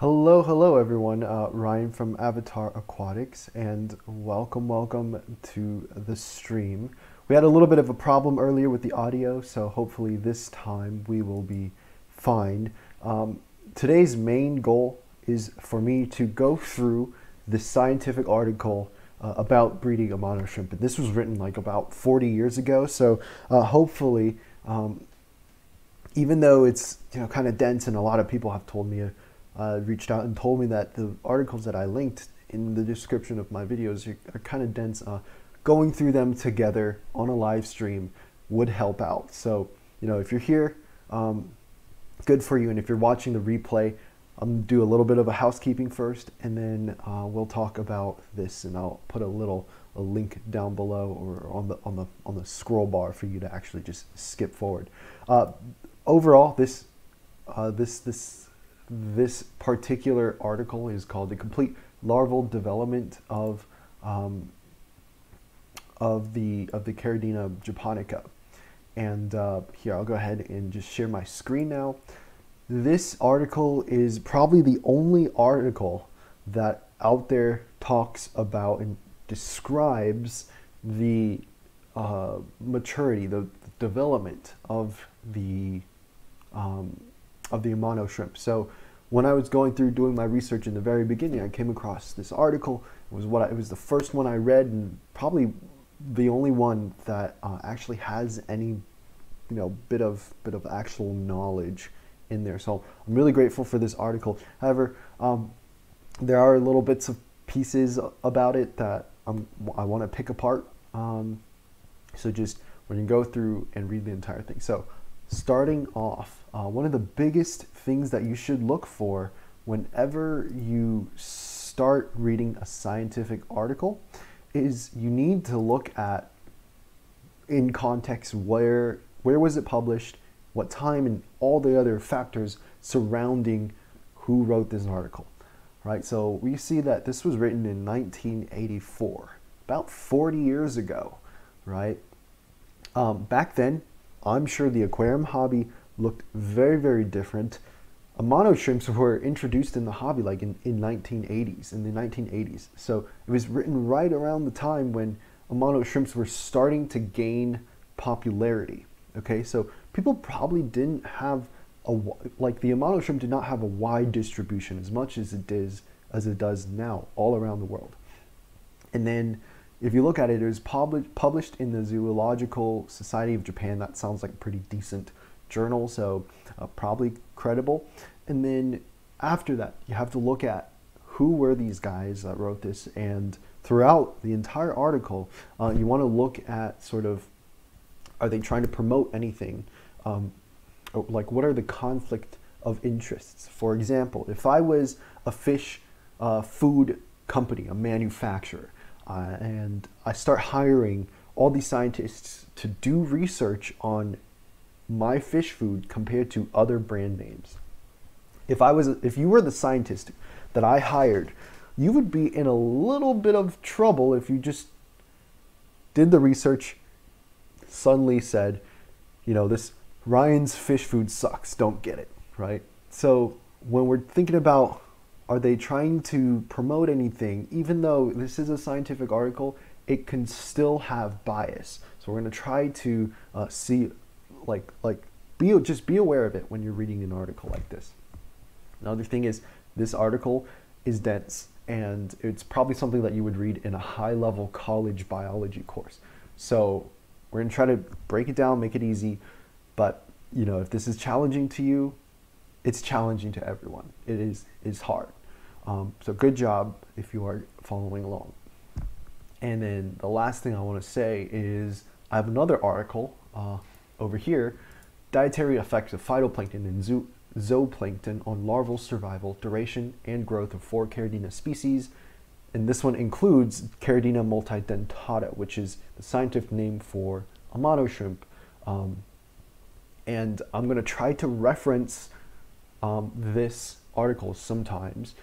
Hello, hello everyone. Uh, Ryan from Avatar Aquatics, and welcome, welcome to the stream. We had a little bit of a problem earlier with the audio, so hopefully this time we will be fine. Um, today's main goal is for me to go through the scientific article uh, about breeding Amano shrimp. And this was written like about 40 years ago, so uh, hopefully, um, even though it's you know kind of dense, and a lot of people have told me uh, reached out and told me that the articles that I linked in the description of my videos are, are kind of dense. Uh, going through them together on a live stream would help out. So, you know, if you're here, um, good for you. And if you're watching the replay, I'm gonna do a little bit of a housekeeping first, and then uh, we'll talk about this, and I'll put a little a link down below or on the on the on the scroll bar for you to actually just skip forward. Uh, overall, this uh, this this this particular article is called "The Complete Larval Development of um, of the of the Caridina japonica." And uh, here, I'll go ahead and just share my screen now. This article is probably the only article that out there talks about and describes the uh, maturity, the development of the um, of the Amano shrimp. So when I was going through doing my research in the very beginning, I came across this article. It was what I, it was the first one I read, and probably the only one that uh, actually has any, you know, bit of bit of actual knowledge in there. So I'm really grateful for this article. However, um, there are little bits of pieces about it that I'm, i want to pick apart. Um, so just we're gonna go through and read the entire thing. So starting off, uh, one of the biggest things that you should look for whenever you start reading a scientific article is you need to look at in context where where was it published, what time, and all the other factors surrounding who wrote this article. Right? So we see that this was written in 1984, about 40 years ago, right? Um, back then, I'm sure the aquarium hobby looked very, very different. Amano shrimps were introduced in the hobby like in, in 1980s, in the 1980s. So it was written right around the time when Amano shrimps were starting to gain popularity. Okay, so people probably didn't have a like the Amano shrimp did not have a wide distribution as much as it does as it does now all around the world. And then if you look at it, it was published in the Zoological Society of Japan. That sounds like a pretty decent journal, so uh, probably credible. And then after that, you have to look at who were these guys that wrote this, and throughout the entire article, uh, you want to look at sort of are they trying to promote anything? Um, like, what are the conflict of interests? For example, if I was a fish uh, food company, a manufacturer, uh, and I start hiring all these scientists to do research on my fish food compared to other brand names. If I was, if you were the scientist that I hired, you would be in a little bit of trouble if you just did the research, suddenly said, you know, this Ryan's fish food sucks, don't get it, right? So when we're thinking about are they trying to promote anything? Even though this is a scientific article, it can still have bias. So we're going to try to uh, see, like, like, be just be aware of it when you're reading an article like this. Another thing is this article is dense, and it's probably something that you would read in a high-level college biology course. So we're going to try to break it down, make it easy. But you know, if this is challenging to you, it's challenging to everyone. It is is hard. Um, so good job if you are following along. And then the last thing I want to say is I have another article uh, over here, dietary effects of phytoplankton and zoo zooplankton on larval survival, duration, and growth of four Caridina species. And this one includes Caridina multidentata, which is the scientific name for Amano shrimp. Um, and I'm going to try to reference um, this article sometimes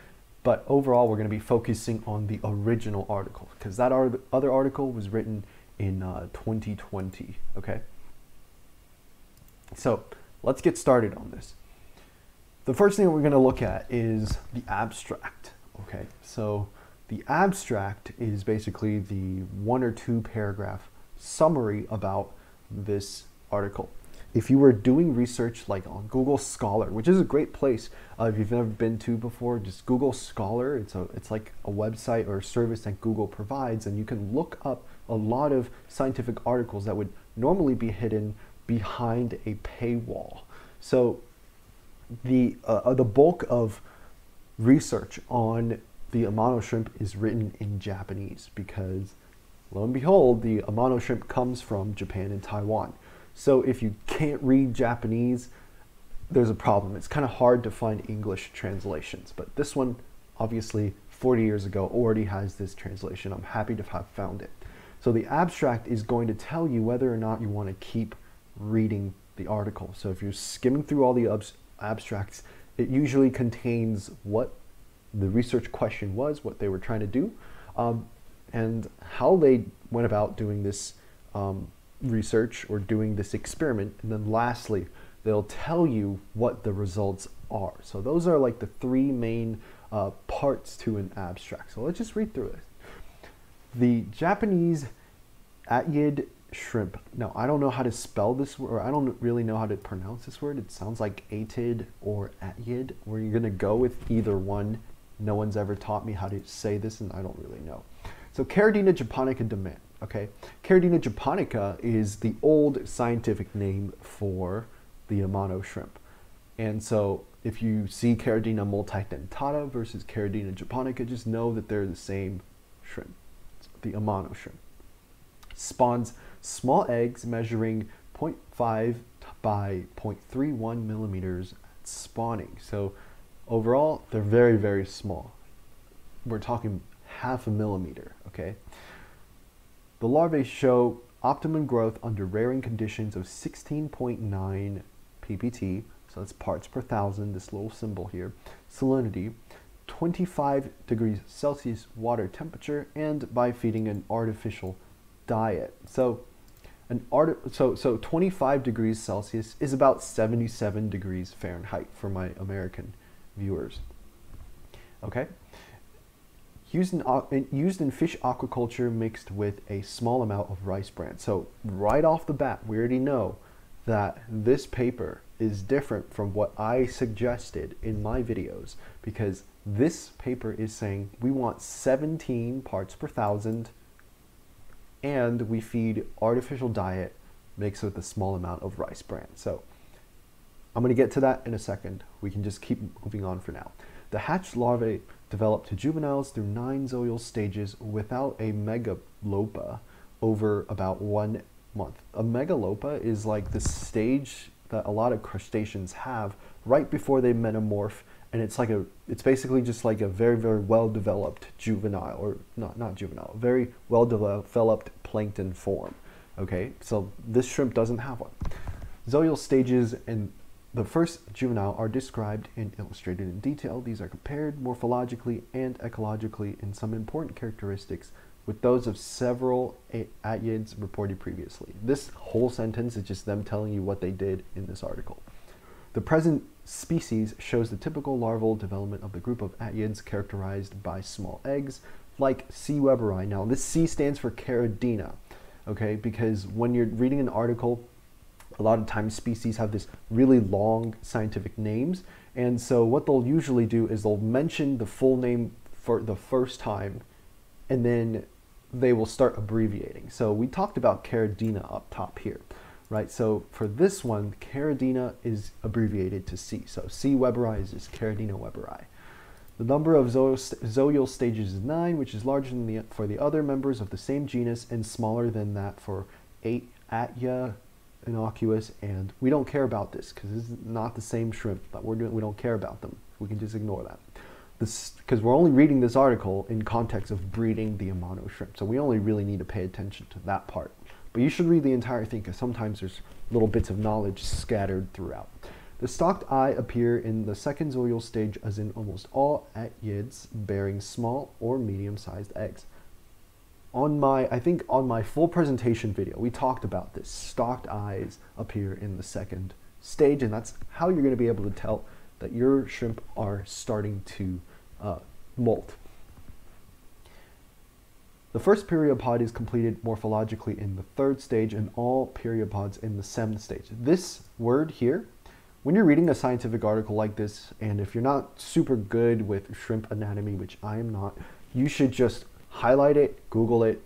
but overall, we're going to be focusing on the original article because that other article was written in uh, 2020. Okay. So let's get started on this. the first thing we're going to look at is the abstract. Okay, so the abstract is basically the one or two paragraph summary about this article. If you were doing research like on Google Scholar, which is a great place uh, if you've never been to before, just Google Scholar. It's a it's like a website or a service that Google provides, and you can look up a lot of scientific articles that would normally be hidden behind a paywall. So the uh, uh, the bulk of research on the Amano shrimp is written in Japanese because lo and behold, the Amano shrimp comes from Japan and Taiwan. So if you can't read Japanese, there's a problem. It's kind of hard to find English translations, but this one, obviously, 40 years ago already has this translation. I'm happy to have found it. So the abstract is going to tell you whether or not you want to keep reading the article. So if you're skimming through all the abstracts, it usually contains what the research question was, what they were trying to do, um, and how they went about doing this um, research or doing this experiment. And then lastly, they'll tell you what the results are. So those are like the three main uh, parts to an abstract. So let's just read through it. The Japanese Atyid shrimp. Now, I don't know how to spell this word, or I don't really know how to pronounce this word. It sounds like atid or atyid, where you're going to go with either one. No one's ever taught me how to say this, and I don't really know. So, Caridina japonica De Man. Okay, Caridina japonica is the old scientific name for the Amano shrimp. And so, if you see Caridina multidentata versus Caridina japonica, just know that they're the same shrimp, the Amano shrimp. Spawns small eggs measuring 0.5 by 0.31 millimeters at spawning. So overall, they're very, very small. We're talking half a millimeter, okay? The larvae show optimum growth under rearing conditions of 16.9 ppt, so that's parts per thousand, this little symbol here, salinity, 25 degrees Celsius water temperature, and by feeding an artificial diet. So an art so so 25 degrees Celsius is about 77 degrees Fahrenheit for my American viewers. Okay? Used in, used in fish aquaculture mixed with a small amount of rice bran. So right off the bat, we already know that this paper is different from what I suggested in my videos because this paper is saying we want 17 parts per thousand and we feed artificial diet mixed with a small amount of rice bran. So I'm going to get to that in a second. We can just keep moving on for now. The hatched larvae develop to juveniles through nine zoeal stages without a megalopa over about one month. A megalopa is like the stage that a lot of crustaceans have right before they metamorph and it's like a it's basically just like a very very well developed juvenile or not not juvenile very well developed plankton form okay so this shrimp doesn't have one zoeal stages and the first juvenile are described and illustrated in detail these are compared morphologically and ecologically in some important characteristics with those of several atyids reported previously this whole sentence is just them telling you what they did in this article the present species shows the typical larval development of the group of atyids characterized by small eggs, like C. weberi. Now, this C stands for Caridina, okay, because when you're reading an article, a lot of times species have this really long scientific names, and so what they'll usually do is they'll mention the full name for the first time, and then they will start abbreviating. So we talked about Caridina up top here right? So for this one, Caridina is abbreviated to C. So C. weberi is just weberi. The number of zoeal stages is 9, which is larger than the, for the other members of the same genus and smaller than that for 8 Atya, innocuous, and we don't care about this because this is not the same shrimp that we're doing. We don't care about them. We can just ignore that. Because we're only reading this article in context of breeding the Amano shrimp. So we only really need to pay attention to that part. But you should read the entire thing because sometimes there's little bits of knowledge scattered throughout. The stalked eye appear in the second zoeal stage as in almost all atyids bearing small or medium-sized eggs. On my, I think on my full presentation video, we talked about this. Stalked eyes appear in the second stage, and that's how you're going to be able to tell that your shrimp are starting to uh, molt. The first periopod is completed morphologically in the third stage and all periopods in the seventh stage. This word here, when you're reading a scientific article like this, and if you're not super good with shrimp anatomy, which I am not, you should just highlight it, Google it,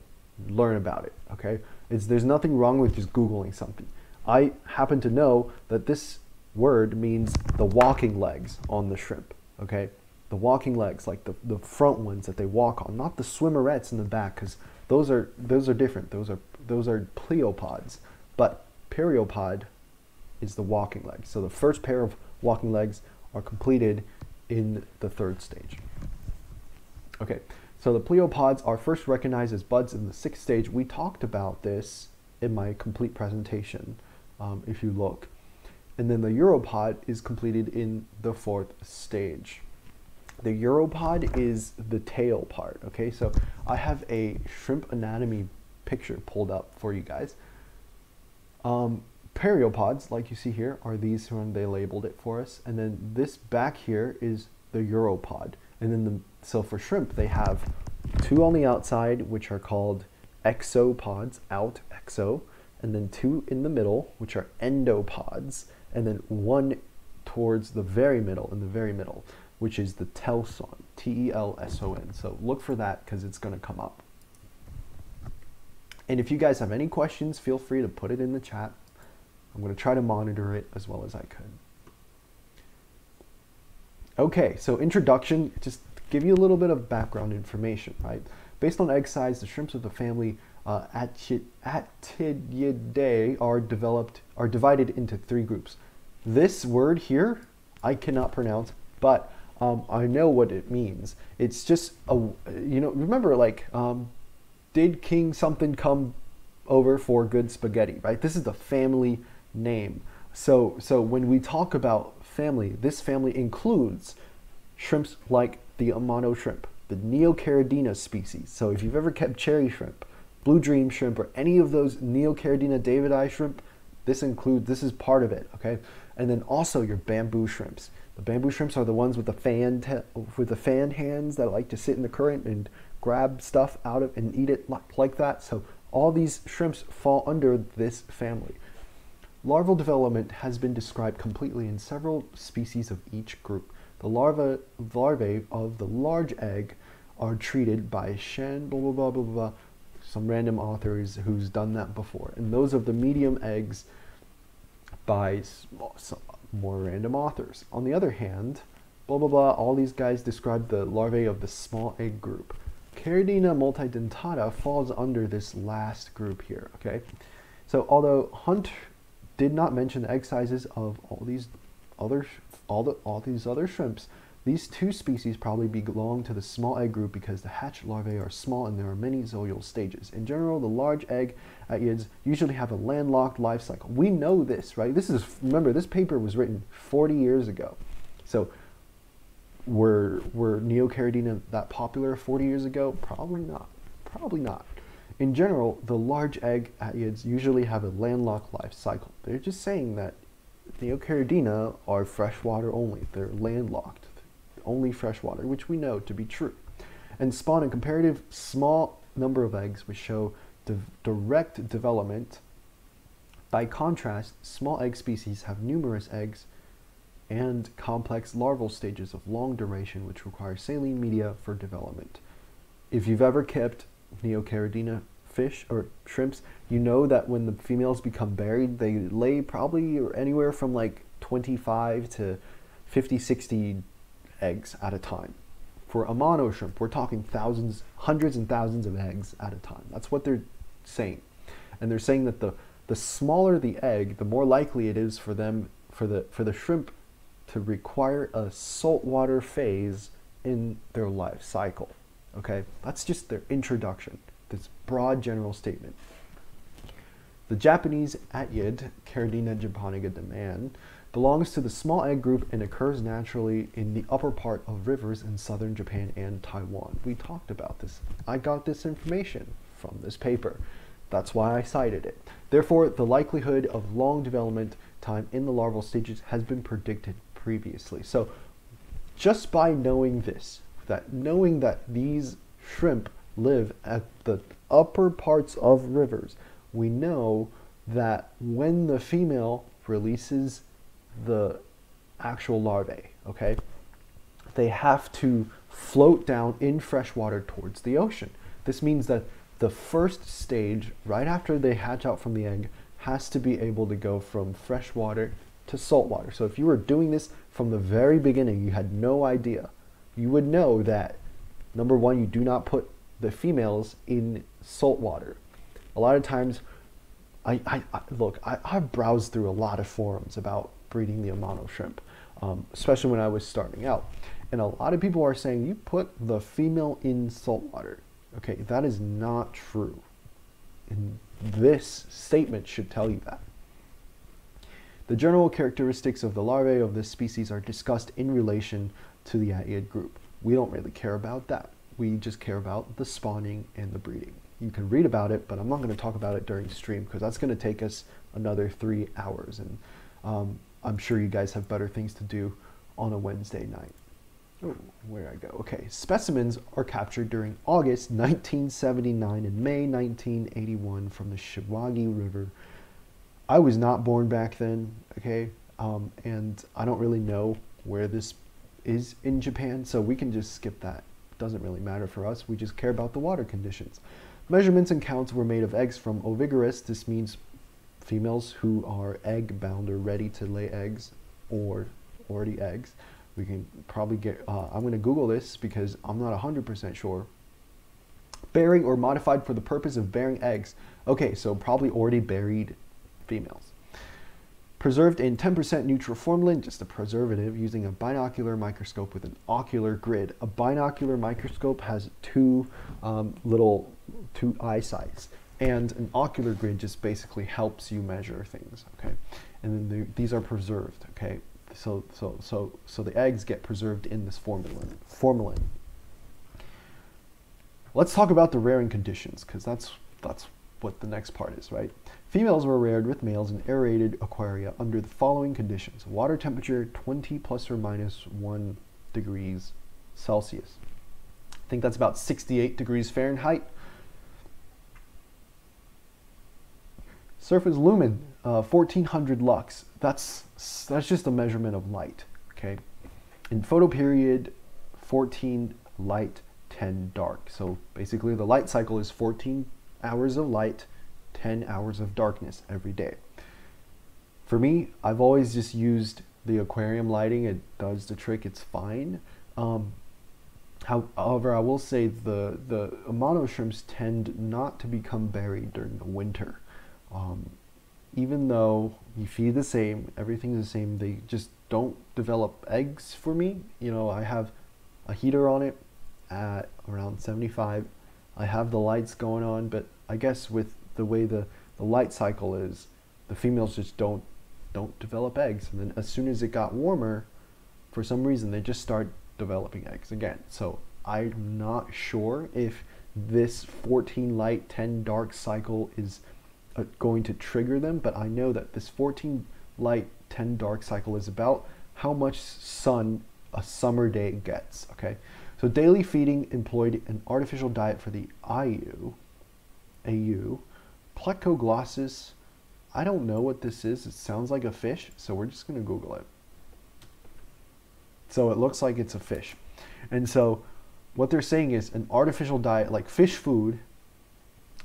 learn about it, okay? It's, there's nothing wrong with just Googling something. I happen to know that this word means the walking legs on the shrimp, okay? The walking legs, like the, the front ones that they walk on, not the swimmerets in the back, because those are those are different. Those are those are pleopods. But periopod is the walking legs. So the first pair of walking legs are completed in the third stage. Okay, so the pleopods are first recognized as buds in the sixth stage. We talked about this in my complete presentation, um, if you look. And then the uropod is completed in the fourth stage. The uropod is the tail part, okay? So I have a shrimp anatomy picture pulled up for you guys. Um, periopods, like you see here, are these when they labeled it for us. And then this back here is the uropod. And then the, so for shrimp, they have two on the outside, which are called exopods, out, exo, and then two in the middle, which are endopods, and then one towards the very middle, in the very middle, which is the telson, T-E-L-S-O-N. So look for that because it's going to come up. And if you guys have any questions, feel free to put it in the chat. I'm going to try to monitor it as well as I could. Okay, so introduction, just give you a little bit of background information, right? Based on egg size, the shrimps of the family uh, Atyidae are developed are divided into three groups. This word here I cannot pronounce, but um, I know what it means. It's just a you know remember like um, did King something come over for good spaghetti? Right. This is the family name. So so when we talk about family, this family includes shrimps like the Amano shrimp, the Neocaridina species. So if you've ever kept cherry shrimp, blue dream shrimp, or any of those Neocaridina davidi shrimp, this includes, this is part of it, okay? And then also your bamboo shrimps. The bamboo shrimps are the ones with the fan with the fan hands that like to sit in the current and grab stuff out of and eat it like that. So all these shrimps fall under this family. Larval development has been described completely in several species of each group. The larva, larvae of the large egg are treated by Shen, blah, blah, blah, blah, blah, some random authors who's done that before. And those of the medium eggs by some more random authors. On the other hand, blah, blah, blah, all these guys describe the larvae of the small egg group. Caridina multidentata falls under this last group here, okay? So although Hunt did not mention the egg sizes of all these other all the all these other shrimps, these two species probably belong to the small egg group because the hatched larvae are small and there are many zoial stages. In general, the large egg atyids usually have a landlocked life cycle. We know this, right? This is, remember, this paper was written 40 years ago. So were, were Neocaridina that popular 40 years ago? Probably not. Probably not. In general, the large egg atyids usually have a landlocked life cycle. They're just saying that Neocaridina are freshwater only. They're landlocked only freshwater, which we know to be true, and spawn a comparative small number of eggs which show direct development. By contrast, small egg species have numerous eggs and complex larval stages of long duration which require saline media for development. If you've ever kept Neocaridina fish or shrimps, you know that when the females become berried, they lay probably anywhere from like 25 to 50, 60 eggs at a time. For Amano shrimp, we're talking thousands, hundreds and thousands of eggs at a time. That's what they're saying. And they're saying that the, the smaller the egg, the more likely it is for them, for the, for the shrimp to require a saltwater phase in their life cycle. Okay, that's just their introduction, this broad general statement. The Japanese Atyid, Caridina japonica De Man, belongs to the small egg group and occurs naturally in the upper part of rivers in southern Japan and Taiwan. We talked about this. I got this information from this paper. That's why I cited it. Therefore, the likelihood of long development time in the larval stages has been predicted previously. So just by knowing this, that knowing that these shrimp live at the upper parts of rivers, we know that when the female releases the actual larvae, okay, they have to float down in fresh water towards the ocean. This means that the first stage, right after they hatch out from the egg, has to be able to go from fresh water to salt water. So if you were doing this from the very beginning, you had no idea, you would know that number one, you do not put the females in salt water. A lot of times, I, I, I look, I, I've browsed through a lot of forums about breeding the Amano shrimp, um, especially when I was starting out. And a lot of people are saying you put the female in salt water. Okay, that is not true. And this statement should tell you that. The general characteristics of the larvae of this species are discussed in relation to the Aeid group. We don't really care about that. We just care about the spawning and the breeding. You can read about it, but I'm not going to talk about it during stream because that's going to take us another three hours. And um, I'm sure you guys have better things to do on a Wednesday night. Oh, where I go? Okay, specimens are captured during August 1979 and May 1981 from the Shiwagi River. I was not born back then, okay, um, and I don't really know where this is in Japan, so we can just skip that. Doesn't really matter for us. We just care about the water conditions. Measurements and counts were made of eggs from ovigerous. This means females who are egg bound or ready to lay eggs or already eggs we can probably get, uh, I'm going to Google this because I'm not 100% sure. Bearing or modified for the purpose of bearing eggs. Okay, so probably already berried females. Preserved in 10% neutral formalin, just a preservative, using a binocular microscope with an ocular grid. A binocular microscope has two um, little, two eye sights. And an ocular grid just basically helps you measure things, okay? And then the, these are preserved, okay? so so so so the eggs get preserved in this formalin. Formalin. Let's talk about the rearing conditions because that's that's what the next part is, right? Females were reared with males in aerated aquaria under the following conditions: water temperature 20 plus or minus one degrees Celsius. I think that's about 68 degrees Fahrenheit. Surface lumen, uh, 1400 lux. That's that's just a measurement of light. Okay, in photoperiod, 14 light, 10 dark. So basically, the light cycle is 14 hours of light, 10 hours of darkness every day. For me, I've always just used the aquarium lighting. It does the trick. It's fine. Um, however, I will say the the Amano shrimps tend not to become berried during the winter. Um, even though you feed the same, everything's the same, they just don't develop eggs for me. You know, I have a heater on it at around 75. I have the lights going on, but I guess with the way the, the light cycle is, the females just don't don't develop eggs. And then as soon as it got warmer, for some reason they just start developing eggs again. So I'm not sure if this 14 light, 10 dark cycle is uh, going to trigger them, but I know that this 14 light, 10 dark cycle is about how much sun a summer day gets, okay? So daily feeding employed an artificial diet for the IU, AU, Plecoglossus, I don't know what this is. It sounds like a fish, so we're just going to Google it. So it looks like it's a fish. And so what they're saying is an artificial diet, like fish food,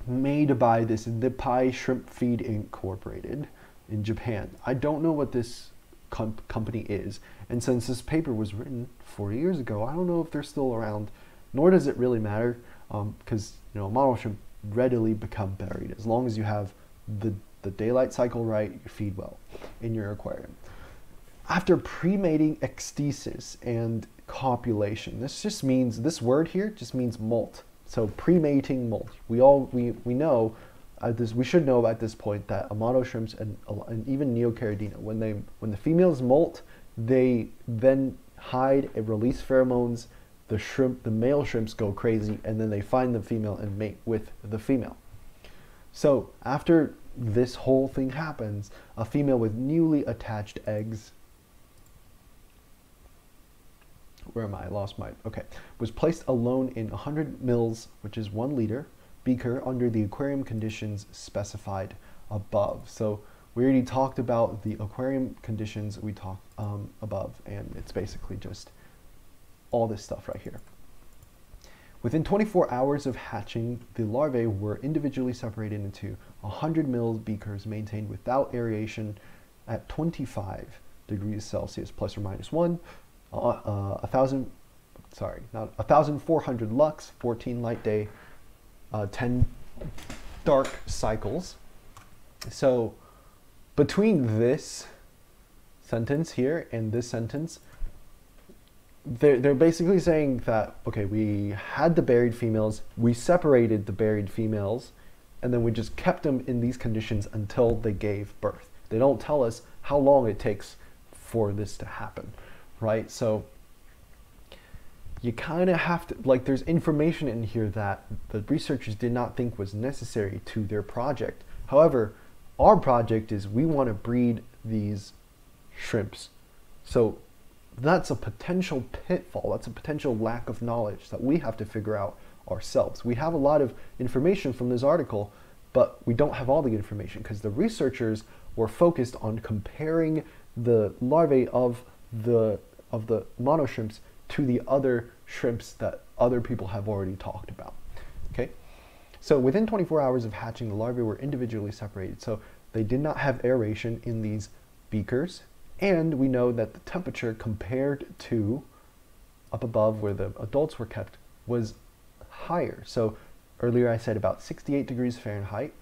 made by this Nippay Shrimp Feed Incorporated in Japan. I don't know what this com- company is, and since this paper was written 40 years ago, I don't know if they're still around. Nor does it really matter, because um, you know model should readily become berried as long as you have the the daylight cycle right. You feed well in your aquarium. After pre-mating ecdysis and copulation, this just means this word here just means molt. So pre-mating molt. We all we, we know at this we should know at this point that Amano shrimps and, and even Neocaridina, when they when the females molt, they then hide and release pheromones. The shrimp, the male shrimps go crazy, and then they find the female and mate with the female. So after this whole thing happens, a female with newly attached eggs where am I? I lost my, okay. Was placed alone in 100 mils, which is one liter, beaker under the aquarium conditions specified above. So we already talked about the aquarium conditions we talked um, above, and it's basically just all this stuff right here. Within 24 hours of hatching, the larvae were individually separated into 100 ml beakers maintained without aeration at 25 degrees Celsius plus or minus one, uh, uh, a thousand, sorry, not a thousand four hundred lux, 14 light day, uh, 10 dark cycles. So between this sentence here and this sentence, they're, they're basically saying that, okay, we had the berried females, we separated the berried females, and then we just kept them in these conditions until they gave birth. They don't tell us how long it takes for this to happen, right? So you kind of have to, like, there's information in here that the researchers did not think was necessary to their project. However, our project is we want to breed these shrimps. So that's a potential pitfall. That's a potential lack of knowledge that we have to figure out ourselves. We have a lot of information from this article, but we don't have all the information because the researchers were focused on comparing the larvae of the of the monoshrimps to the other shrimps that other people have already talked about. So within 24 hours of hatching, the larvae were individually separated. So they did not have aeration in these beakers, and we know that the temperature compared to up above where the adults were kept was higher. So earlier I said about 68 degrees Fahrenheit.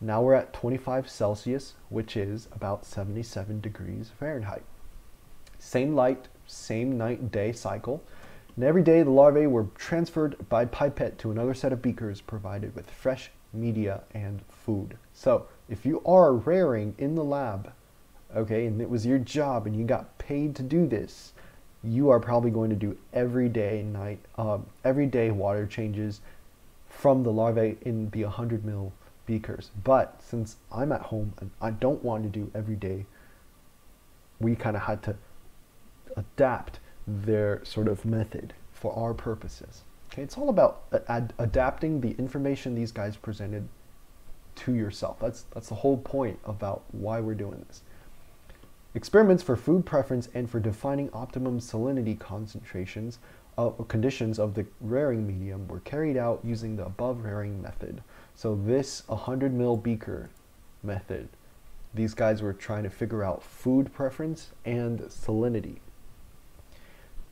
Now we're at 25 Celsius, which is about 77 degrees Fahrenheit. Same light, same night day cycle. And every day the larvae were transferred by pipette to another set of beakers provided with fresh media and food. So if you are rearing in the lab, okay, and it was your job and you got paid to do this, you are probably going to do every day night, um, every day water changes from the larvae in the 100 mil beakers. But since I'm at home and I don't want to do every day, we kind of had to adapt their sort of method for our purposes. Okay, it's all about ad adapting the information these guys presented to yourself. That's that's the whole point about why we're doing this. Experiments for food preference and for defining optimum salinity concentrations uh, conditions of the rearing medium were carried out using the above rearing method. So this 100 mil beaker method, these guys were trying to figure out food preference and salinity.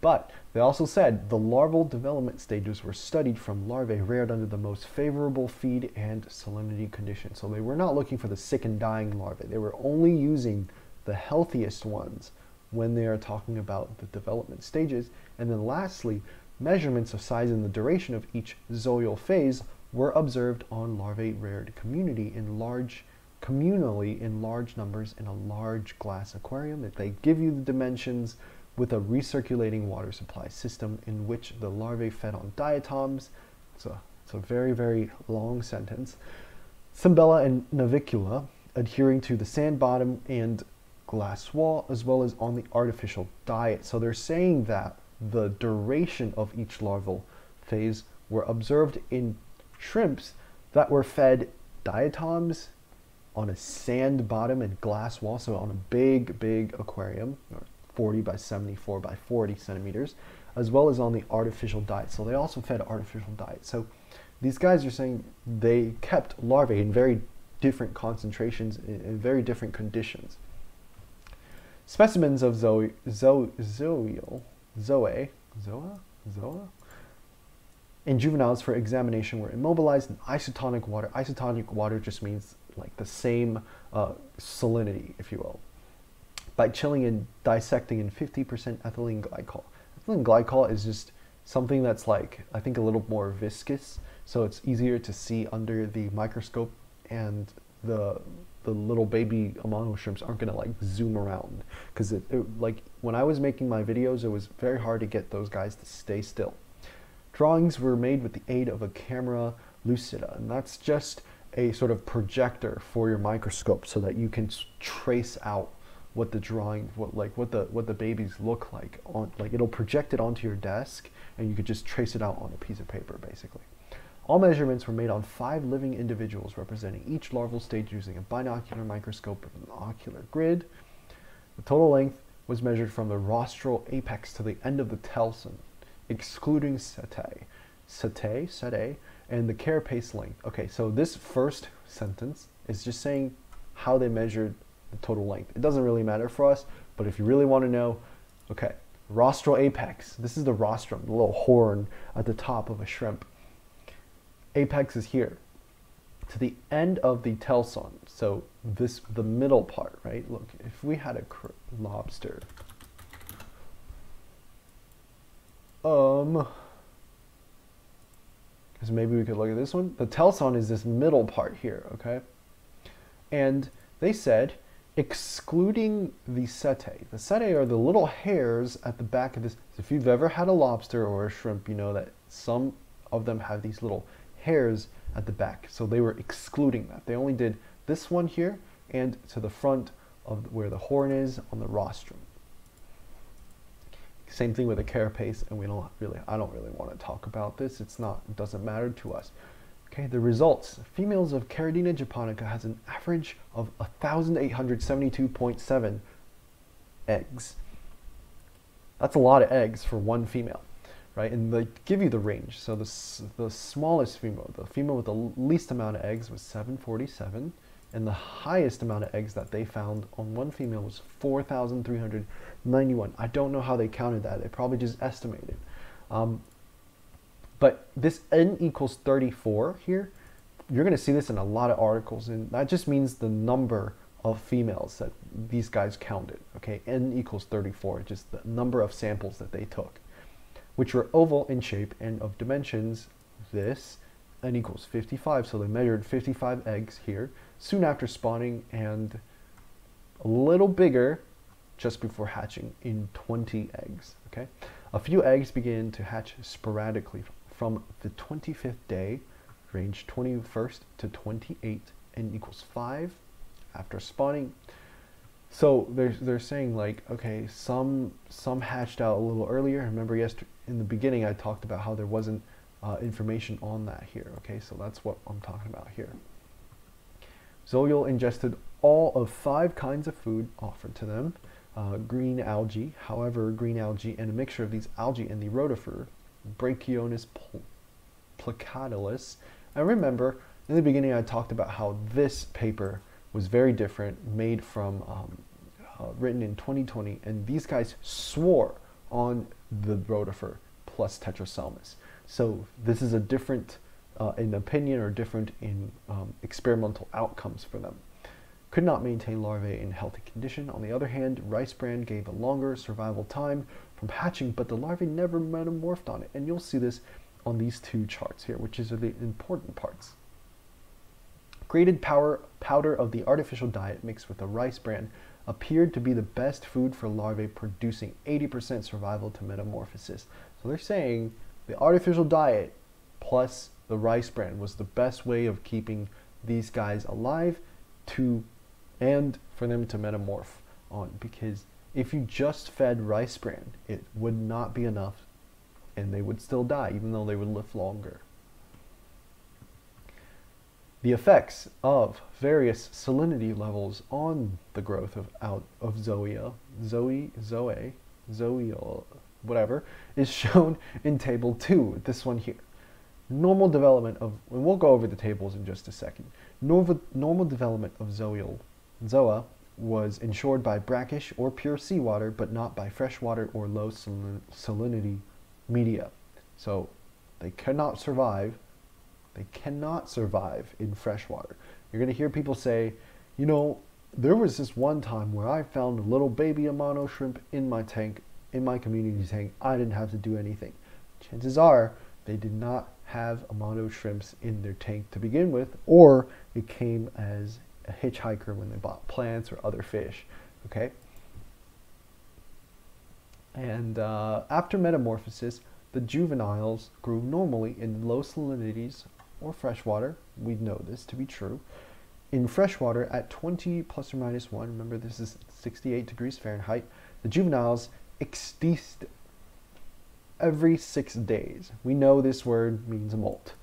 But they also said the larval development stages were studied from larvae reared under the most favorable feed and salinity conditions. So they were not looking for the sick and dying larvae. They were only using the healthiest ones when they are talking about the development stages. And then lastly, measurements of size and the duration of each zoeal phase were observed on larvae reared community in large communally in large numbers in a large glass aquarium that they give you the dimensions with a recirculating water supply system in which the larvae fed on diatoms. It's a, it's a very, very long sentence. Cymbella and Navicula adhering to the sand bottom and glass wall as well as on the artificial diet. So they're saying that the duration of each larval phase were observed in shrimps that were fed diatoms on a sand bottom and glass wall, so on a big, big aquarium, 40 by 74 by 40 centimeters, as well as on the artificial diet. So they also fed artificial diet. So these guys are saying they kept larvae in very different concentrations in, very different conditions. Specimens of zoe, zoe, zoe, zoe, zoa, zoa, and juveniles for examination were immobilized in isotonic water. Isotonic water just means like the same uh, salinity, if you will, by chilling and dissecting in 50% ethylene glycol. Ethylene glycol is just something that's like, I think, a little more viscous, so it's easier to see under the microscope and the the little baby amano shrimps aren't gonna like zoom around because it, it, like when I was making my videos it was very hard to get those guys to stay still. Drawings were made with the aid of a camera lucida, and that's just a sort of projector for your microscope so that you can trace out what the drawing, what like what the what the babies look like on like it'll project it onto your desk, and you could just trace it out on a piece of paper, basically. All measurements were made on five living individuals, representing each larval stage using a binocular microscope with an ocular grid. The total length was measured from the rostral apex to the end of the telson, excluding setae, setae, setae, and the carapace length. Okay, so this first sentence is just saying how they measured the total length. It doesn't really matter for us, but if you really want to know, okay, rostral apex. This is the rostrum, the little horn at the top of a shrimp. Apex is here to the end of the telson. So this, the middle part, right? Look, if we had a lobster, um, because maybe we could look at this one. The telson is this middle part here, okay? And they said, excluding the setae. The setae are the little hairs at the back of this. If you've ever had a lobster or a shrimp, you know that some of them have these little hairs at the back. So they were excluding that. They only did this one here and to the front of where the horn is on the rostrum. Same thing with the carapace, and we don't really, I don't really want to talk about this. It's not, it doesn't matter to us. Okay, the results. Females of Caridina japonica has an average of 1,872.7 eggs. That's a lot of eggs for one female, right? And they give you the range. So the, the smallest female, the female with the least amount of eggs was 747, and the highest amount of eggs that they found on one female was 4,391. I don't know how they counted that. They probably just estimated. Um, but this n equals 34 here, you're going to see this in a lot of articles, and that just means the number of females that these guys counted. Okay, n equals 34, just the number of samples that they took, which were oval in shape and of dimensions this n equals 55. So they measured 55 eggs here soon after spawning and a little bigger just before hatching in 20 eggs. Okay, a few eggs begin to hatch sporadically from the 25th day, range 21st to 28, and equals 5 after spawning. So they're, they're saying like, okay, some, some hatched out a little earlier. Remember yesterday, in the beginning I talked about how there wasn't uh, information on that here. Okay, so that's what I'm talking about here. Zoeal ingested all of five kinds of food offered to them. Uh, green algae, however, green algae and a mixture of these algae and the rotifer Brachionus plicatus. And remember, in the beginning I talked about how this paper was very different, made from, um, uh, written in 2020, and these guys swore on the rotifer plus Tetraselmis. So this is a different uh, in opinion or different in um, experimental outcomes for them. Could not maintain larvae in healthy condition. On the other hand, rice bran gave a longer survival time from hatching, but the larvae never metamorphed on it. And you'll see this on these two charts here, which is the important parts. Grated power, powder of the artificial diet mixed with the rice bran appeared to be the best food for larvae producing 80% survival to metamorphosis. So they're saying the artificial diet plus the rice bran was the best way of keeping these guys alive to and for them to metamorph on because if you just fed rice bran, it would not be enough and they would still die even though they would live longer. The effects of various salinity levels on the growth of out of zoea, zoe, zoe, zoe, whatever, is shown in table 2, this one here. Normal development of, and we'll go over the tables in just a second. Normal, normal development of zoeal, zoa was ensured by brackish or pure seawater, but not by freshwater or low salinity media. So they cannot survive. They cannot survive in freshwater. You're going to hear people say, you know, there was this one time where I found a little baby Amano shrimp in my tank, in my community tank. I didn't have to do anything. Chances are they did not have Amano shrimps in their tank to begin with, or it came as a hitchhiker when they bought plants or other fish. Okay. And uh, after metamorphosis, the juveniles grew normally in low salinities or freshwater. We know this to be true. in freshwater at 20 plus or minus 1, remember this is 68 degrees Fahrenheit, the juveniles ecdysed every six days. We know this word means molt.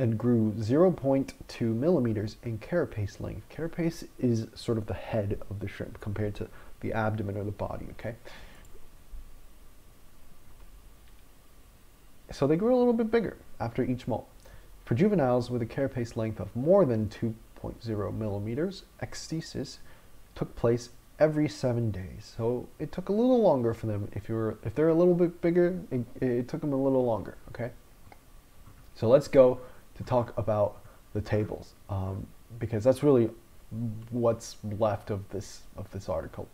And grew 0.2 millimeters in carapace length. Carapace is sort of the head of the shrimp compared to the abdomen or the body, okay? So they grew a little bit bigger after each molt. For juveniles with a carapace length of more than 2.0 millimeters, ecdysis took place every seven days. So it took a little longer for them. If you're if they're a little bit bigger, it, it took them a little longer. Okay. So let's go to talk about the tables um, because that's really what's left of this of this article.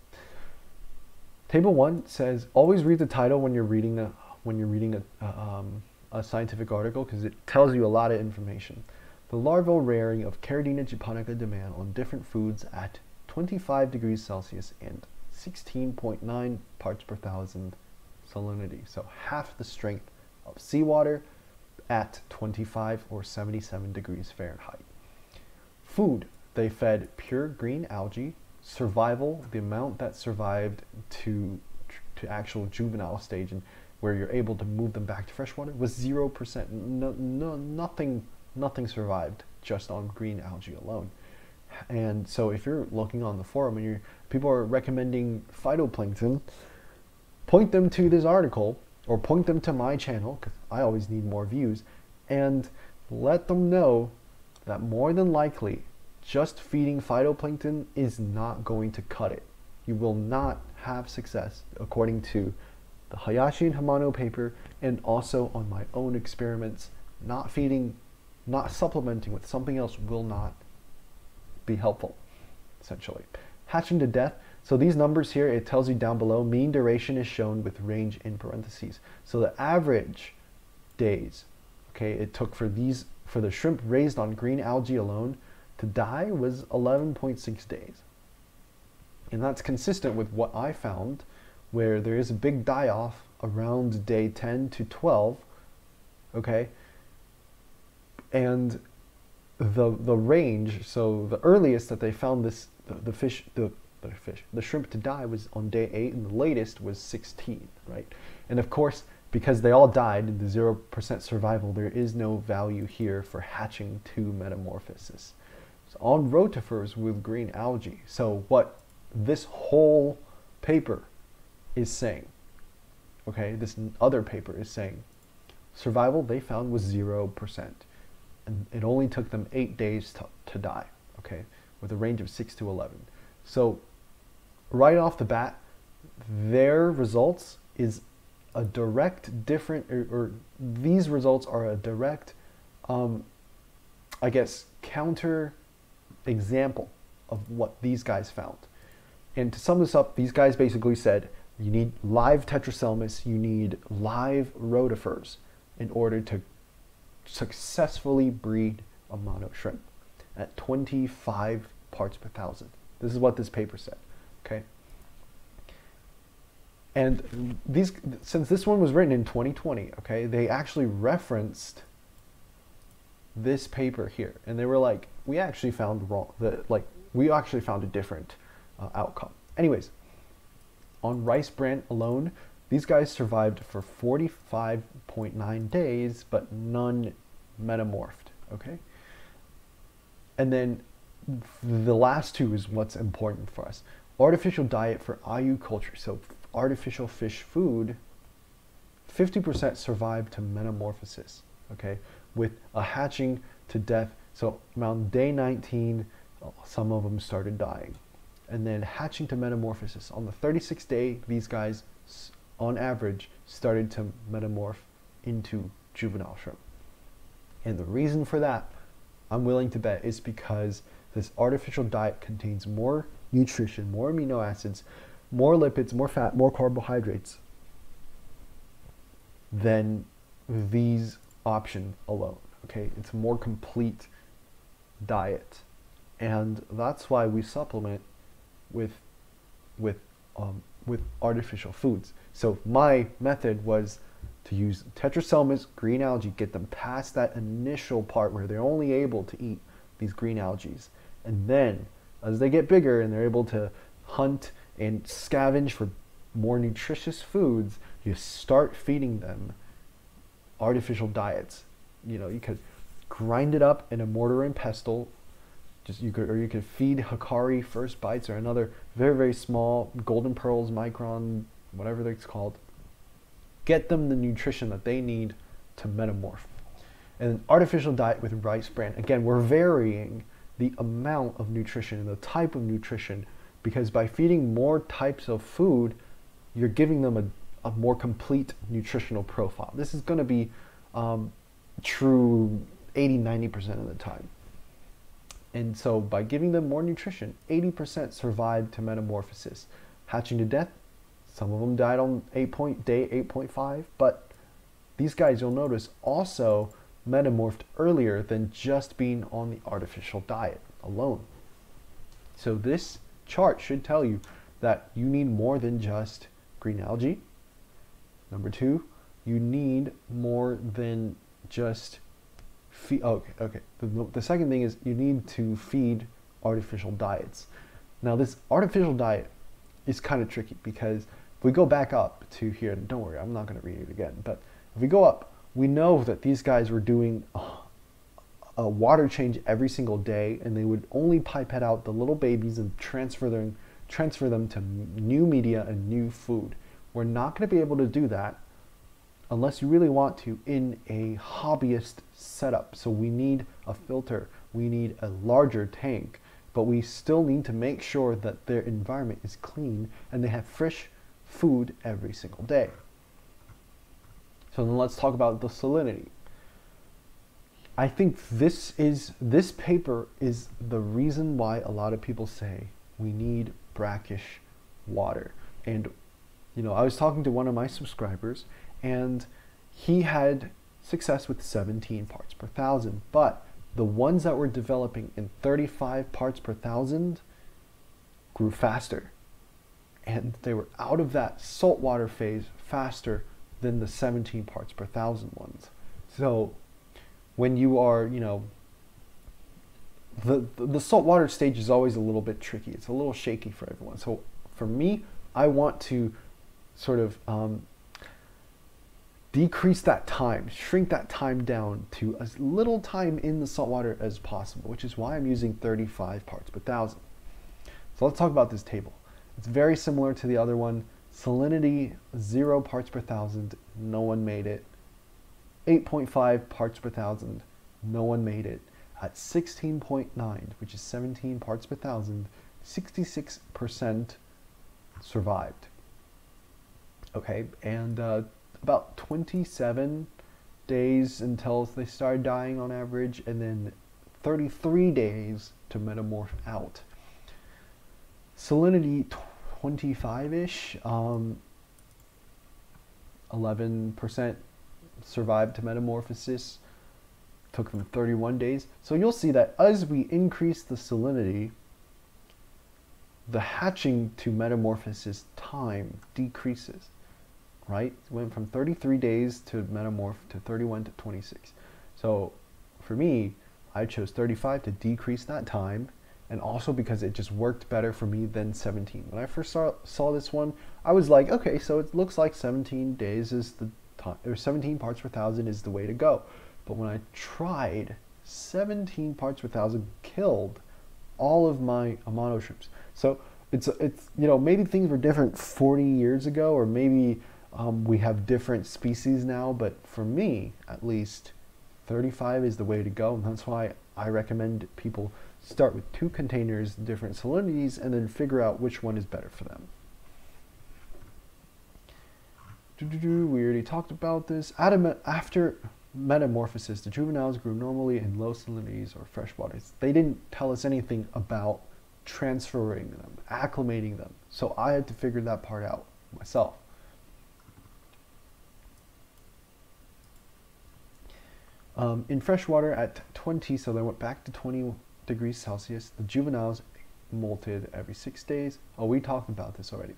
Table one says always read the title when you're reading a when you're reading a, um, a scientific article because it tells you a lot of information. The larval rearing of Caridina japonica De Man on different foods at 25 degrees Celsius and 16.9 parts per thousand salinity. So half the strength of seawater at 25 or 77 degrees Fahrenheit. Food, they fed pure green algae. Survival, the amount that survived to to actual juvenile stage and where you're able to move them back to freshwater was 0%. No, no, nothing, nothing survived just on green algae alone. And so if you're looking on the forum and you're people are recommending phytoplankton, point them to this article or point them to my channel because I always need more views and let them know that more than likely just feeding phytoplankton is not going to cut it. You will not have success according to the Hayashi and Hamano paper and also on my own experiments. Not feeding, not supplementing with something else will not be helpful, essentially. Hatching to death. So these numbers here, it tells you down below, mean duration is shown with range in parentheses. So the average days, okay, it took for these, for the shrimp raised on green algae alone to die was 11.6 days. And that's consistent with what I found, where there is a big die off around day 10 to 12, okay? And the the range. So the earliest that they found this the, the fish the the fish the shrimp to die was on day eight, and the latest was 16. Right, and of course because they all died, the zero percent survival, there is no value here for hatching to metamorphosis. On rotifers with green algae. So what this whole paper is saying, okay, this other paper is saying, survival they found was zero percent and it only took them eight days to, to die, okay, with a range of 6 to 11. So, right off the bat, their results is a direct different, or, or these results are a direct, um, I guess, counter example of what these guys found. And to sum this up, these guys basically said you need live Tetraselmis, you need live rotifers in order to successfully breed Amano shrimp at 25 parts per thousand. This is what this paper said. Okay. And these, since this one was written in 2020, okay, they actually referenced this paper here, and they were like, "We actually found wrong. That like we actually found a different uh, outcome." Anyways, on rice bran alone, these guys survived for 45.9 days, but none metamorphed, okay? And then the last two is what's important for us. Artificial diet for ayu culture, so artificial fish food, 50% survived to metamorphosis, okay? With a hatching to death. So around day 19, some of them started dying. And then hatching to metamorphosis. On the 36th day, these guys on average, started to metamorph into juvenile shrimp. And the reason for that, I'm willing to bet, is because this artificial diet contains more nutrition, more amino acids, more lipids, more fat, more carbohydrates than these option alone. Okay, it's a more complete diet, and that's why we supplement with with um, with artificial foods. So my method was to use Tetraselmis, green algae, get them past that initial part where they're only able to eat these green algae, And then, as they get bigger and they're able to hunt and scavenge for more nutritious foods, you start feeding them artificial diets. You know, you could grind it up in a mortar and pestle. Just you could, or you could feed Hikari first bites or another very very small golden pearls, micron, whatever it's called. Get them the nutrition that they need to metamorph. And an artificial diet with rice bran. Again, we're varying the amount of nutrition and the type of nutrition because by feeding more types of food, you're giving them a, a more complete nutritional profile. This is going to be um, true 80 90% of the time. And so by giving them more nutrition, 80% survived to metamorphosis. Hatching to death, some of them died on 8 point, day 8.5, but these guys you'll notice also metamorphed earlier than just being on the artificial diet alone. So this chart should tell you that you need more than just green algae. Number two, you need more than just feed. Oh, okay, okay. The, the second thing is you need to feed artificial diets. Now, this artificial diet is kind of tricky because if we go back up to here, don't worry, I'm not going to read it again, but if we go up, we know that these guys were doing a, water change every single day, and they would only pipette out the little babies and transfer them, transfer them to new media and new food. We're not going to be able to do that unless you really want to in a hobbyist setup. So we need a filter, we need a larger tank, but we still need to make sure that their environment is clean and they have fresh food every single day. So then let's talk about the salinity. I think this is this paper is the reason why a lot of people say we need brackish water. And you know, I was talking to one of my subscribers and he had success with 17 parts per thousand, but the ones that were developing in 35 parts per thousand grew faster. And they were out of that saltwater phase faster than the 17 parts per thousand ones. So when you are, you know, the, the, saltwater stage is always a little bit tricky. It's a little shaky for everyone. So for me, I want to sort of um, decrease that time, shrink that time down to as little time in the saltwater as possible, which is why I'm using 35 parts per thousand. So let's talk about this table. It's very similar to the other one. Salinity, zero parts per thousand, no one made it. 8.5 parts per thousand, no one made it. At 16.9, which is 17 parts per thousand, 66% survived. Okay, and uh, about 27 days until they started dying on average, and then 33 days to metamorph out. Salinity 25-ish, um, 11% survived to metamorphosis. Took them 31 days. So you'll see that as we increase the salinity, the hatching to metamorphosis time decreases, right? It went from 33 days to metamorph to 31 to 26. So for me, I chose 35 to decrease that time and also because it just worked better for me than 17. When I first saw, saw this one, I was like, okay, so it looks like 17 days is the time, or 17 parts per thousand is the way to go. But when I tried, 17 parts per thousand killed all of my Amano shrimps. So it's, it's you know, maybe things were different 40 years ago, or maybe um, we have different species now, but for me, at least, 35 is the way to go, and that's why I recommend people start with two containers, different salinities, and then figure out which one is better for them. We already talked about this. After metamorphosis, the juveniles grew normally in low salinities or freshwaters. They didn't tell us anything about transferring them, acclimating them. So I had to figure that part out myself. Um, in freshwater at 20, so they went back to 20 degrees Celsius. The juveniles molted every six days. Oh, we talked about this already.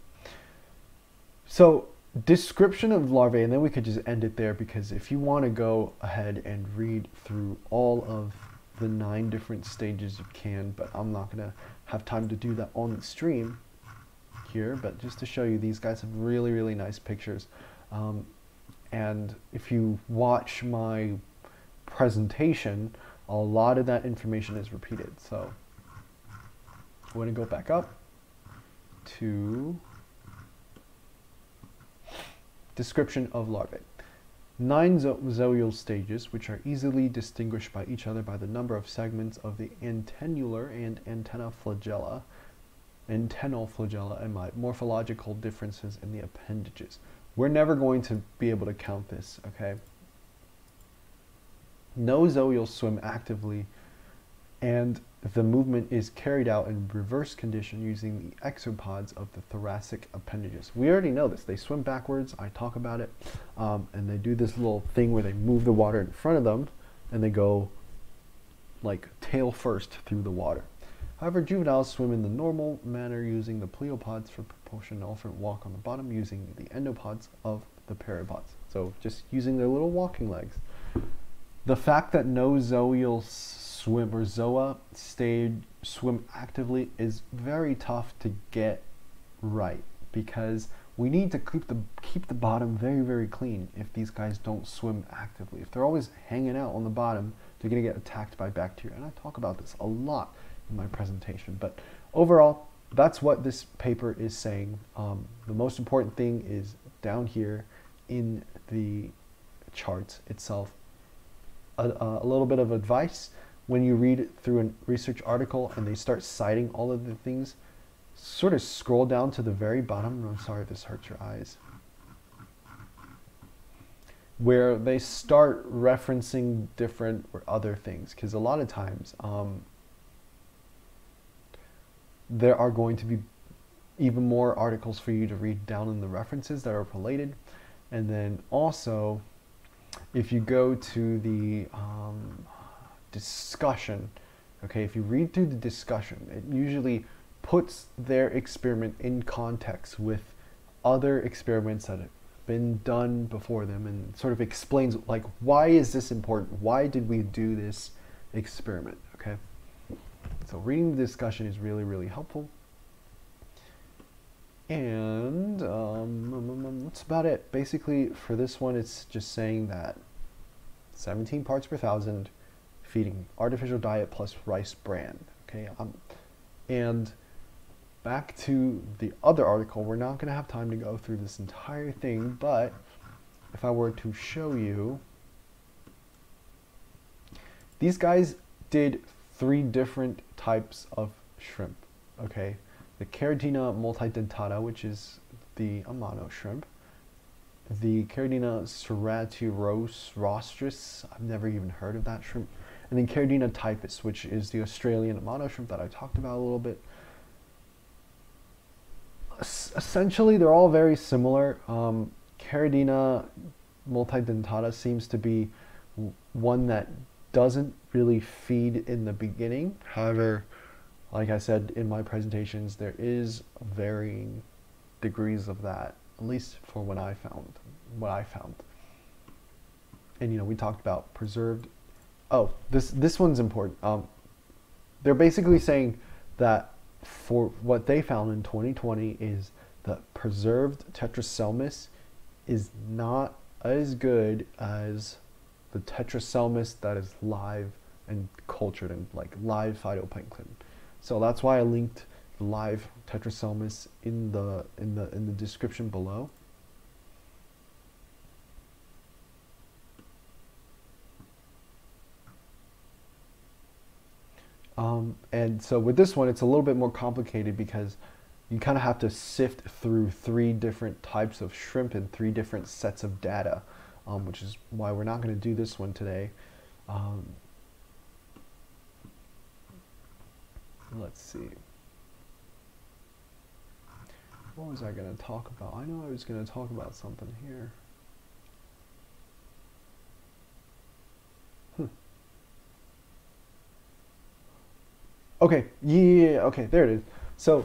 So description of larvae, and then we could just end it there because if you want to go ahead and read through all of the nine different stages you can, but I'm not going to have time to do that on the stream here, but just to show you, these guys have really, really nice pictures. Um, and if you watch my presentation, a lot of that information is repeated. So I'm going to go back up to description of larvae. Nine zo zoeal stages, which are easily distinguished by each other by the number of segments of the antennular and antenna flagella, antennal flagella, and my morphological differences in the appendages. We're never going to be able to count this, okay? No zoeals swim actively, and the movement is carried out in reverse condition using the exopods of the thoracic appendages. We already know this. They swim backwards. I talk about it. Um, and they do this little thing where they move the water in front of them and they go like tail first through the water. However, juveniles swim in the normal manner using the pleopods for propulsion and often walk on the bottom using the endopods of the pereiopods. So just using their little walking legs. The fact that no zoeal swim or zoa stayed swim actively is very tough to get right because we need to keep the keep the bottom very very clean if these guys don't swim actively. If they're always hanging out on the bottom, they're going to get attacked by bacteria. And I talk about this a lot in my presentation. But overall, that's what this paper is saying. Um, the most important thing is down here in the charts itself. A, a, little bit of advice when you read through a research article and they start citing all of the things, sort of scroll down to the very bottom. I'm sorry this hurts your eyes. Where they start referencing different or other things. Because a lot of times, um, there are going to be even more articles for you to read down in the references that are related. And then also, if you go to the um, discussion, okay, if you read through the discussion, it usually puts their experiment in context with other experiments that have been done before them and sort of explains like why is this important? Why did we do this experiment? Okay. So reading the discussion is really, really helpful. And um, um, um, um, that's about it. Basically, for this one, it's just saying that 17 parts per thousand feeding artificial diet plus rice bran. Okay, um, and back to the other article, we're not going to have time to go through this entire thing, but if I were to show you, these guys did three different types of shrimp. Okay, the Caridina multidentata, which is the Amano shrimp, the Caridina rostris. I've never even heard of that shrimp, and then Caridina typus, which is the Australian Amano shrimp that I talked about a little bit. essentially, they're all very similar. Um, Caridina multidentata seems to be one that doesn't really feed in the beginning. However, like I said in my presentations, there is varying degrees of that, at least for what I found. What I found. And you know, we talked about preserved. Oh, this this one's important. Um, they're basically saying that for what they found in 2020 is that preserved Tetraselmis is not as good as the Tetraselmis that is live and cultured and like live phytoplankton. So that's why I linked live Tetraselmis in the in the in the description below. Um, and so with this one, it's a little bit more complicated because you kind of have to sift through three different types of shrimp and three different sets of data, um, which is why we're not going to do this one today. Um, let's see. What was I going to talk about? I know I was going to talk about something here. Hmm. Okay, yeah, okay, there it is. So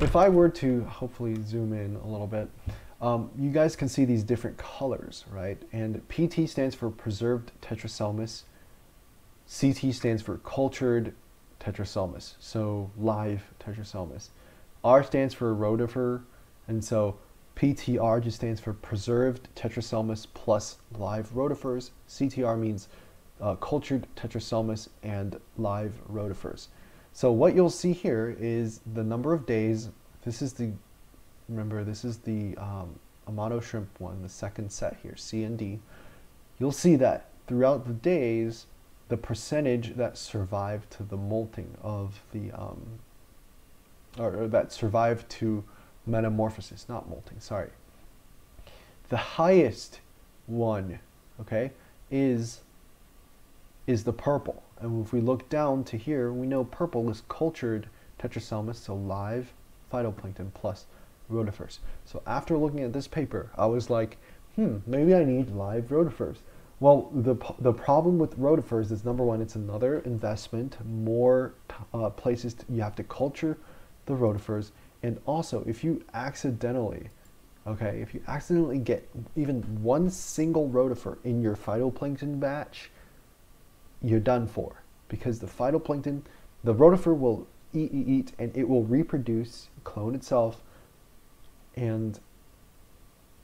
if I were to hopefully zoom in a little bit, um, you guys can see these different colors, right? And PT stands for preserved tetraselmis CT stands for cultured tetraselmis, so live tetraselmis. R stands for rotifer, and so PTR just stands for preserved tetraselmis plus live rotifers. CTR means uh, cultured tetraselmis and live rotifers. So what you'll see here is the number of days. This is the, remember, this is the um, Amano shrimp one, the second set here, C and D. You'll see that throughout the days, the percentage that survived to the molting of the, um, or, or that survived to metamorphosis, not molting, sorry. The highest one, okay, is is the purple. And if we look down to here, we know purple is cultured tetraselmis, so live phytoplankton plus rotifers. So after looking at this paper, I was like, hmm, maybe I need live rotifers. Well, the, the problem with rotifers is number one, it's another investment, more uh, places to, you have to culture the rotifers. And also, if you accidentally, okay, if you accidentally get even one single rotifer in your phytoplankton batch, you're done for because the phytoplankton, the rotifer will eat, eat, eat, and it will reproduce, clone itself, and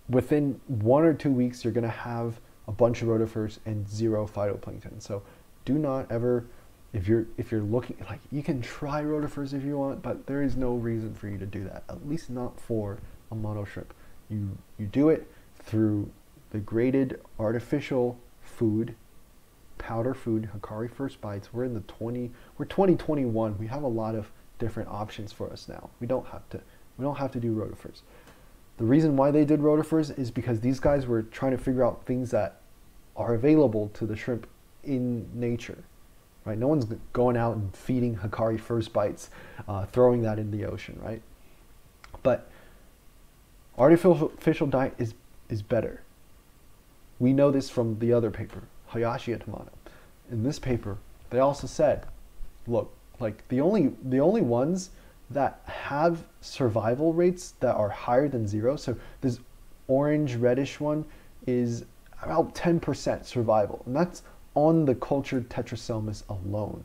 within one or two weeks, you're going to have a bunch of rotifers and zero phytoplankton. So do not ever, if you're if you're looking like you can try rotifers if you want, but there is no reason for you to do that. At least not for Amano shrimp. You you do it through the graded artificial food powder food, Hikari First Bites. We're in the 20, we're 2021. We have a lot of different options for us now. We don't have to, we don't have to do rotifers. The reason why they did rotifers is because these guys were trying to figure out things that are available to the shrimp in nature. Right? No one's going out and feeding Hikari First Bites, uh, throwing that in the ocean, right? But artificial diet is, is better. We know this from the other paper. Hayashi et Hamada. In this paper, they also said, look, like the only the only ones that have survival rates that are higher than zero. So this orange reddish one is about 10% survival, and that's on the cultured tetraselmis alone,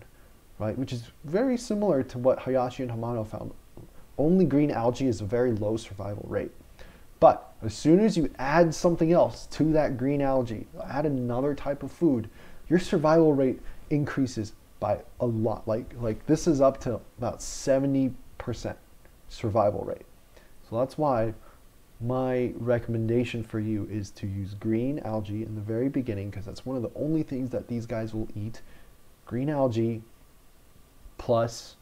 right? Which is very similar to what Hayashi and Hamano found. Only green algae is a very low survival rate. But as soon as you add something else to that green algae, add another type of food, your survival rate increases by a lot. Like, like this is up to about 70% survival rate. So that's why my recommendation for you is to use green algae in the very beginning because that's one of the only things that these guys will eat. Green algae plus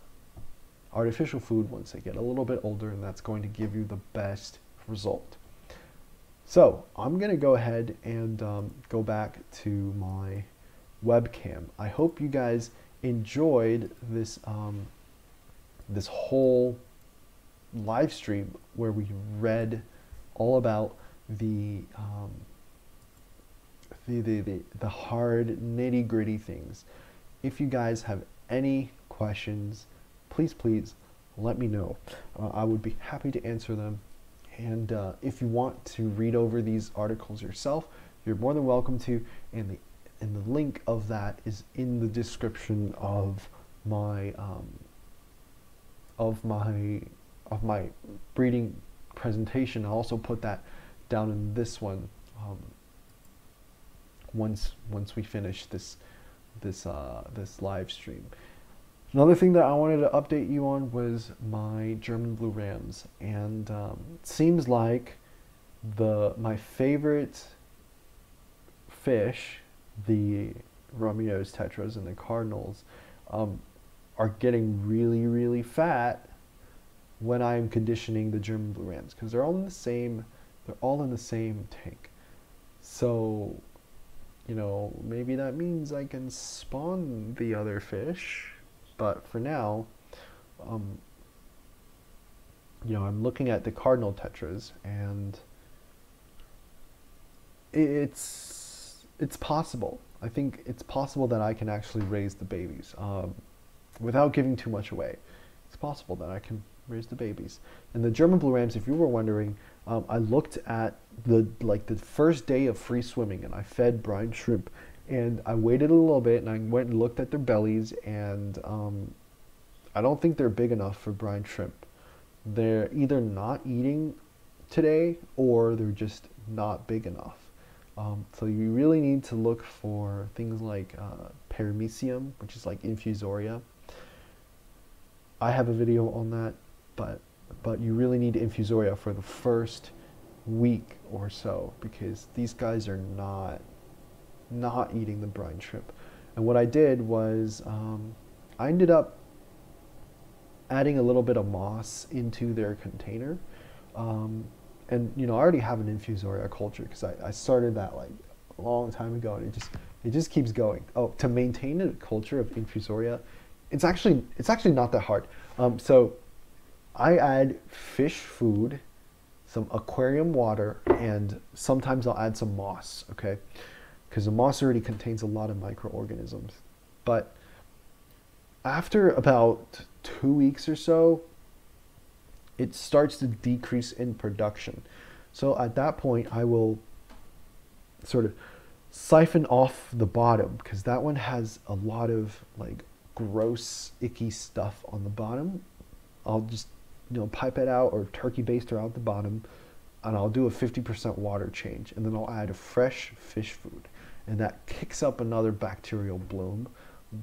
artificial food once they get a little bit older and that's going to give you the best result. So I'm going to go ahead and um, go back to my webcam. I hope you guys enjoyed this um, this whole live stream where we read all about the um, the, the, the, the hard nitty gritty things. If you guys have any questions, please, please let me know. Uh, I would be happy to answer them and uh, if you want to read over these articles yourself, you're more than welcome to. And the and the link of that is in the description of my um, of my of my breeding presentation. I'll also put that down in this one um, once once we finish this this uh, this live stream. Another thing that I wanted to update you on was my German blue rams, and um, it seems like the my favorite fish, the rummynose tetras and the cardinals, um, are getting really really fat when I'm conditioning the German blue rams because they're all in the same they're all in the same tank. So, you know, maybe that means I can spawn the other fish but for now, um, you know, I'm looking at the cardinal tetras, and it's it's possible. I think it's possible that I can actually raise the babies um, without giving too much away. It's possible that I can raise the babies. And the German blue rams, if you were wondering, um, I looked at the like the first day of free swimming, and I fed brine shrimp and I waited a little bit and I went and looked at their bellies and um, I don't think they're big enough for brine shrimp. They're either not eating today or they're just not big enough. Um, so you really need to look for things like uh, paramecium, which is like infusoria. I have a video on that, but but you really need infusoria for the first week or so because these guys are not not eating the brine shrimp. And what I did was um, I ended up adding a little bit of moss into their container. Um, and you know, I already have an infusoria culture because I, I started that like a long time ago, and it just it just keeps going. Oh, to maintain a culture of infusoria, it's actually it's actually not that hard. Um, so I add fish food, some aquarium water, and sometimes I'll add some moss. Okay, because the moss already contains a lot of microorganisms. But after about two weeks or so, it starts to decrease in production. So at that point, I will sort of siphon off the bottom because that one has a lot of like gross, icky stuff on the bottom. I'll just you know pipe it out or turkey baster out the bottom, and I'll do a 50% water change, and then I'll add a fresh fish food. And that kicks up another bacterial bloom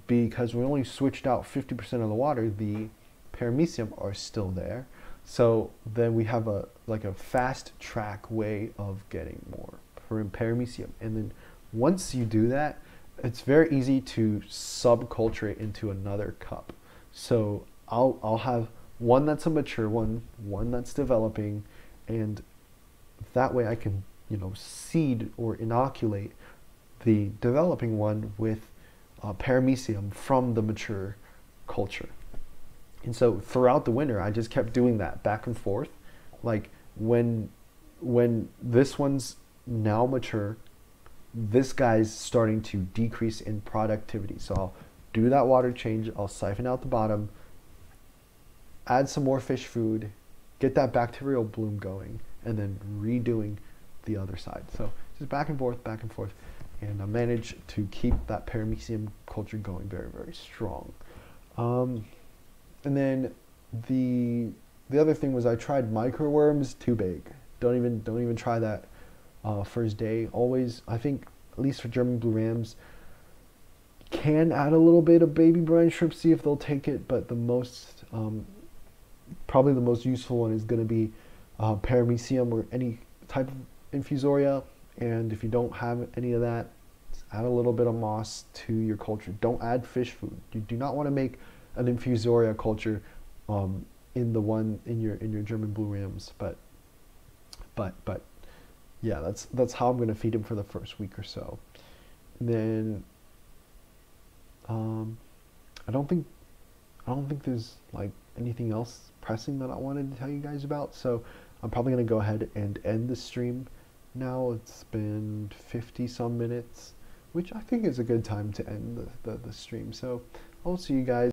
because we only switched out 50% of the water. The paramecium are still there. So then we have a like a fast track way of getting more paramecium. And then once you do that it's very easy to subculture it into another cup so I'll, I'll have one that's a mature one one that's developing and that way I can you know seed or inoculate the developing one with uh, paramecium from the mature culture. And so throughout the winter, I just kept doing that back and forth. Like when when this one's now mature, this guy's starting to decrease in productivity. So I'll do that water change. I'll siphon out the bottom, add some more fish food, get that bacterial bloom going, and then redoing the other side. So just back and forth, back and forth and I managed to keep that paramecium culture going very, very strong. Um, and then the the other thing was I tried microworms too big. Don't even don't even try that uh, first day. Always, I think at least for German blue rams, can add a little bit of baby brine shrimp, see if they'll take it. But the most um, probably the most useful one is going to be uh, paramecium or any type of infusoria and if you don't have any of that, add a little bit of moss to your culture. Don't add fish food. You do not want to make an infusoria culture um, in the one in your in your German blue rams. But but but yeah, that's that's how I'm going to feed him for the first week or so. And then um, I don't think I don't think there's like anything else pressing that I wanted to tell you guys about. So I'm probably going to go ahead and end the stream now it's been 50 some minutes, which I think is a good time to end the, the, the stream. So I'll see you guys.